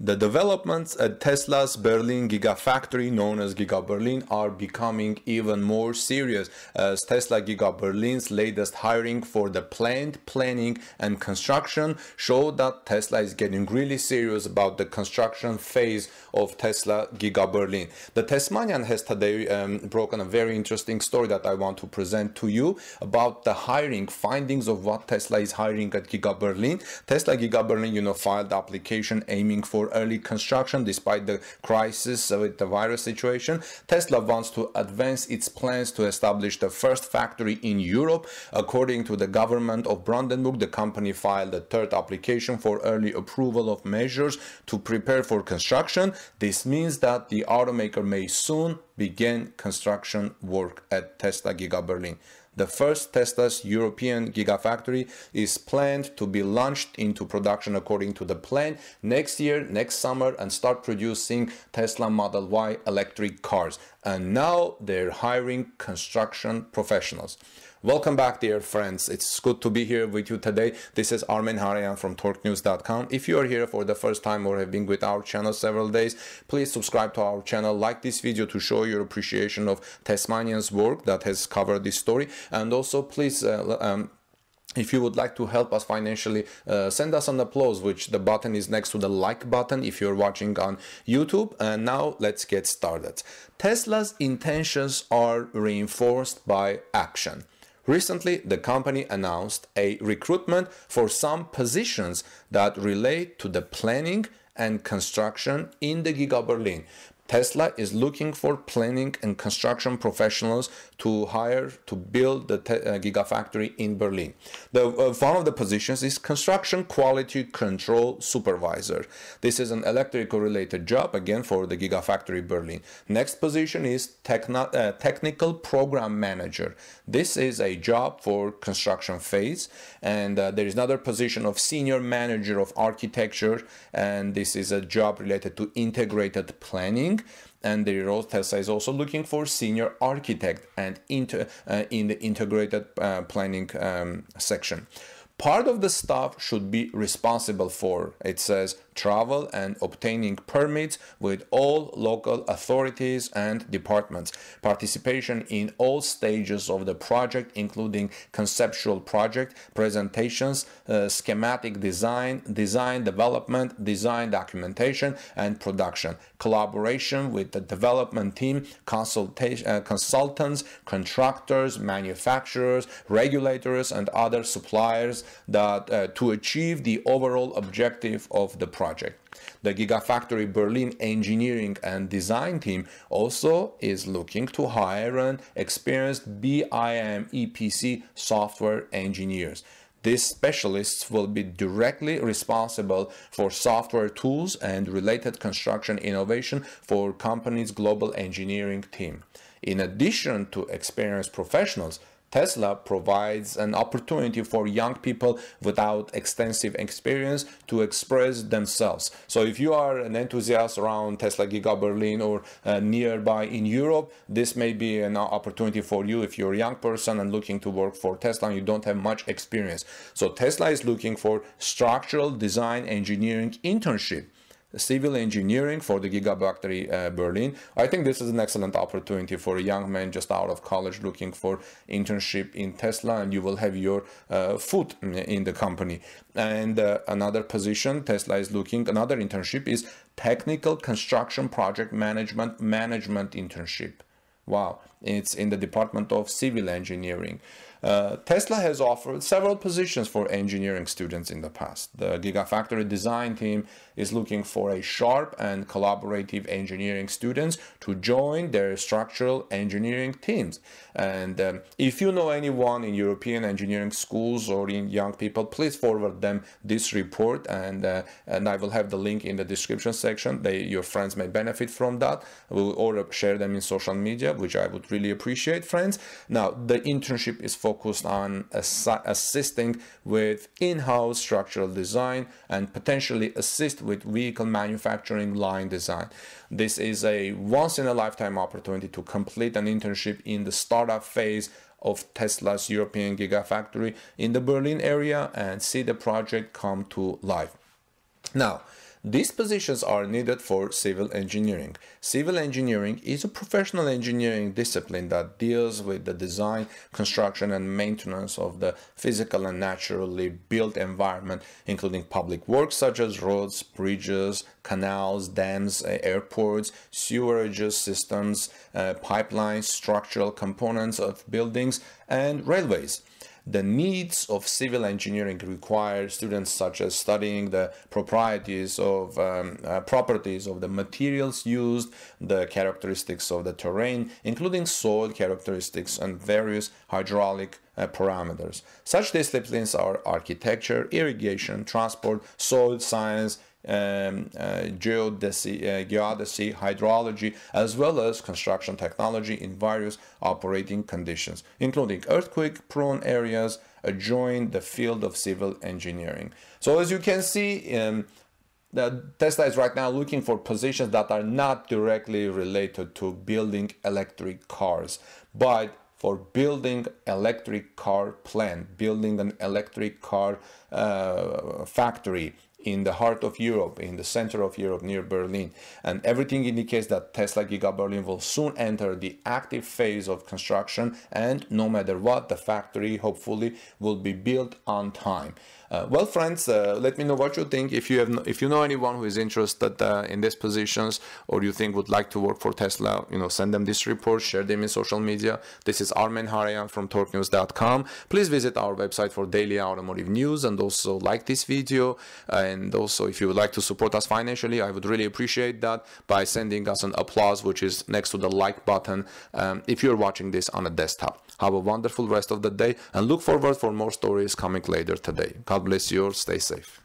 The developments at Tesla's Berlin Gigafactory, known as Giga Berlin, are becoming even more serious as Tesla Giga Berlin's latest hiring for the planned planning and construction showed that Tesla is getting really serious about the construction phase of Tesla Giga Berlin. The Tesmanian has today um, broken a very interesting story that I want to present to you about the hiring findings of what Tesla is hiring at Giga Berlin. Tesla Giga Berlin, you know, filed application aiming for early construction despite the crisis with the virus situation. Tesla wants to advance its plans to establish the first factory in Europe. According to the government of Brandenburg, the company filed a third application for early approval of measures to prepare for construction. This means that the automaker may soon begin construction work at Tesla Giga Berlin. The first Tesla's European Gigafactory is planned to be launched into production according to the plan next year, next summer, and start producing Tesla Model Y electric cars. And now they're hiring construction professionals. Welcome back, dear friends. It's good to be here with you today. This is Armen Hareyan from TorqueNews.com. If you are here for the first time or have been with our channel several days, please subscribe to our channel, like this video to show your appreciation of Tesmanian's work that has covered this story, and also please. Uh, um, if you would like to help us financially uh, send us an applause which the button is next to the like button if you're watching on youtube. And now let's get started. Tesla's intentions are reinforced by action. Recently, the company announced a recruitment for some positions that relate to the planning and construction in the Giga Berlin. Tesla is looking for planning and construction professionals to hire to build the uh, Gigafactory in Berlin. The, uh, one of the positions is construction quality control supervisor. This is an electrical related job again for the Gigafactory Berlin. Next position is techno- uh, technical program manager. This is a job for construction phase and uh, there is another position of senior manager of architecture and this is a job related to integrated planning and the role Tesla is also looking for senior architect and inter, uh, in the integrated uh, planning um, section. Part of the staff should be responsible for it says travel and obtaining permits with all local authorities and departments, participation in all stages of the project, including conceptual project, presentations, uh, schematic design, design development, design documentation, and production, collaboration with the development team, consultation, uh, consultants, contractors, manufacturers, regulators, and other suppliers that uh, to achieve the overall objective of the project project. The Gigafactory Berlin engineering and design team also is looking to hire an experienced BIM EPC software engineers. These specialists will be directly responsible for software tools and related construction innovation for company's global engineering team. In addition to experienced professionals, Tesla provides an opportunity for young people without extensive experience to express themselves. So if you are an enthusiast around Tesla Giga Berlin or uh, nearby in Europe, this may be an opportunity for you if you're a young person and looking to work for Tesla and you don't have much experience. So Tesla is looking for structural design engineering internship civil engineering for the Gigafactory uh, Berlin. I think this is an excellent opportunity for a young man just out of college looking for internship in Tesla and you will have your uh, foot in the company. And uh, another position Tesla is looking, another internship is technical construction project management management internship. Wow, it's in the Department of Civil Engineering. Uh, Tesla has offered several positions for engineering students in the past. The Gigafactory design team is looking for a sharp and collaborative engineering students to join their structural engineering teams. And um, if you know anyone in European engineering schools or in young people, please forward them this report and, uh, and I will have the link in the description section. They, your friends may benefit from that we'll, or share them in social media, which I would really appreciate, friends. Now, the internship is for focused on ass assisting with in-house structural design and potentially assist with vehicle manufacturing line design. This is a once-in-a-lifetime opportunity to complete an internship in the startup phase of Tesla's European Gigafactory in the Berlin area and see the project come to life. Now, These positions are needed for civil engineering. Civil engineering is a professional engineering discipline that deals with the design, construction, and maintenance of the physical and naturally built environment, including public works such as roads, bridges, canals, dams, airports, sewerage systems, uh, pipelines, structural components of buildings, and railways. The needs of civil engineering require students such as studying the properties of um, uh, properties of the materials used, the characteristics of the terrain, including soil characteristics and various hydraulic uh, parameters. Such disciplines are architecture, irrigation, transport, soil science, um, uh, geodesy, uh, geodesy, hydrology, as well as construction technology in various operating conditions, including earthquake-prone areas adjoin the field of civil engineering. So as you can see, um, Tesla is right now looking for positions that are not directly related to building electric cars, but for building electric car plant, building an electric car uh, factory, in the heart of Europe, in the center of Europe near Berlin. And everything indicates that Tesla Giga Berlin will soon enter the active phase of construction and no matter what, the factory hopefully will be built on time. Uh, well, friends, uh, let me know what you think. If you have, if you know anyone who is interested uh, in these positions, or you think would like to work for Tesla, you know, send them this report, share them in social media. This is Armen Hareyan from TorqueNews.com. Please visit our website for daily automotive news, and also like this video. And also, if you would like to support us financially, I would really appreciate that by sending us an applause, which is next to the like button. Um, if you're watching this on a desktop, have a wonderful rest of the day, and look forward for more stories coming later today. God bless you all. Stay safe.